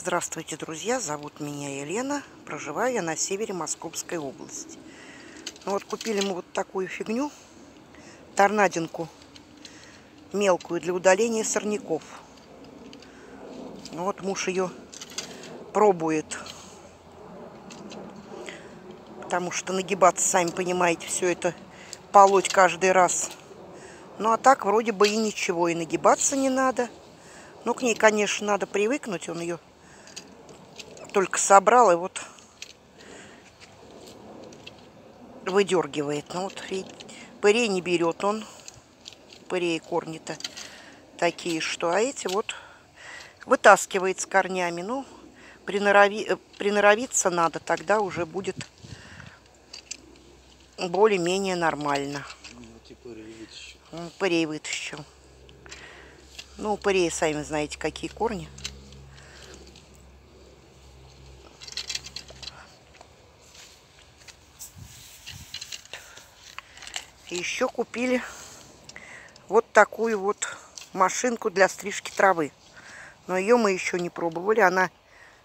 Здравствуйте, друзья! Зовут меня Елена. Проживаю я на севере Московской области. Ну вот купили мы вот такую фигню. Торнадинку мелкую для удаления сорняков. Ну вот муж ее пробует. Потому что нагибаться, сами понимаете, все это полоть каждый раз. Ну а так вроде бы и ничего, и нагибаться не надо. Ну, к ней, конечно, надо привыкнуть. Он ее только собрал и вот выдергивает. Ну вот, пырей не берет он. Пырей корни-то такие, что. А эти вот вытаскивает с корнями. Ну, принорови... Э, приноровиться надо, тогда уже будет более-менее нормально. Ну, пырей вытащил. Ну, пырей, сами знаете, какие корни. Еще купили вот такую вот машинку для стрижки травы. Но ее мы еще не пробовали. Она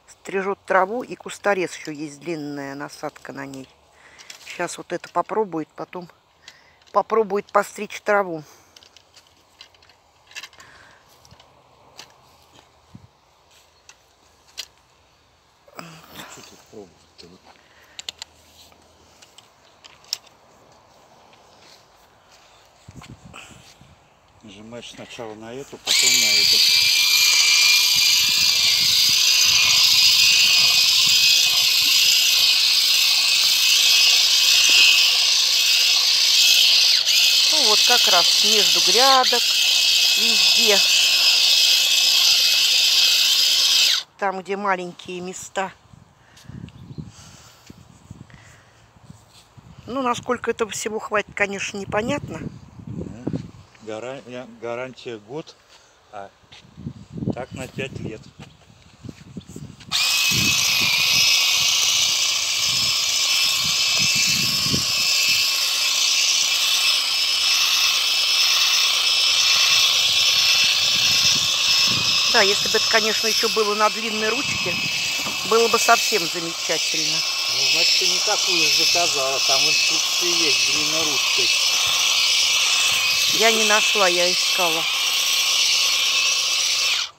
стрижет траву и кусторез еще есть длинная насадка на ней. Сейчас вот это попробует, потом попробует постричь траву. Что тут пробовать-то? Нажимаешь сначала на эту, потом на эту. Ну вот как раз между грядок, везде. Там, где маленькие места. Ну, насколько этого всего хватит, конечно, непонятно. Гарантия, год, а так на 5 лет. Да, если бы это, конечно, еще было на длинной ручке, было бы совсем замечательно. Ну, значит, ты не такую заказала, там инструкции есть длинной ручкой. Я не нашла, я искала.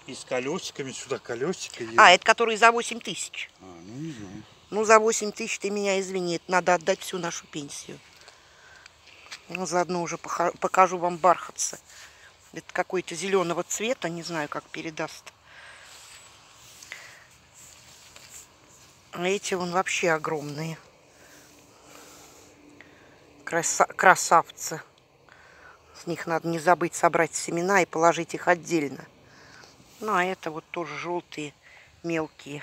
И с колесиками, сюда колесико есть. А, это который за 8 тысяч. А, ну не знаю. Ну, за 8 тысяч ты меня извини, это надо отдать всю нашу пенсию. Ну, заодно уже покажу вам бархатцы. Это какой-то зеленого цвета, не знаю, как передаст. А эти вон вообще огромные. Краса красавцы. Них надо не забыть собрать семена и положить их отдельно. Ну, а это вот тоже желтые, мелкие.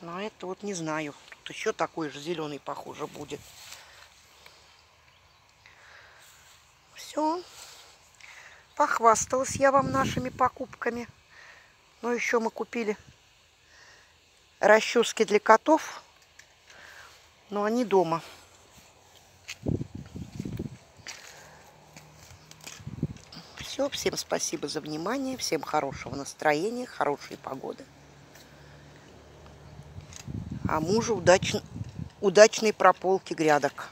Ну, а это вот не знаю. Тут еще такой же зеленый, похоже, будет. Все. Похвасталась я вам нашими покупками. Но еще мы купили расчески для котов. Но они дома. Все, всем спасибо за внимание, всем хорошего настроения, хорошей погоды. А мужу удач... удачной прополки грядок.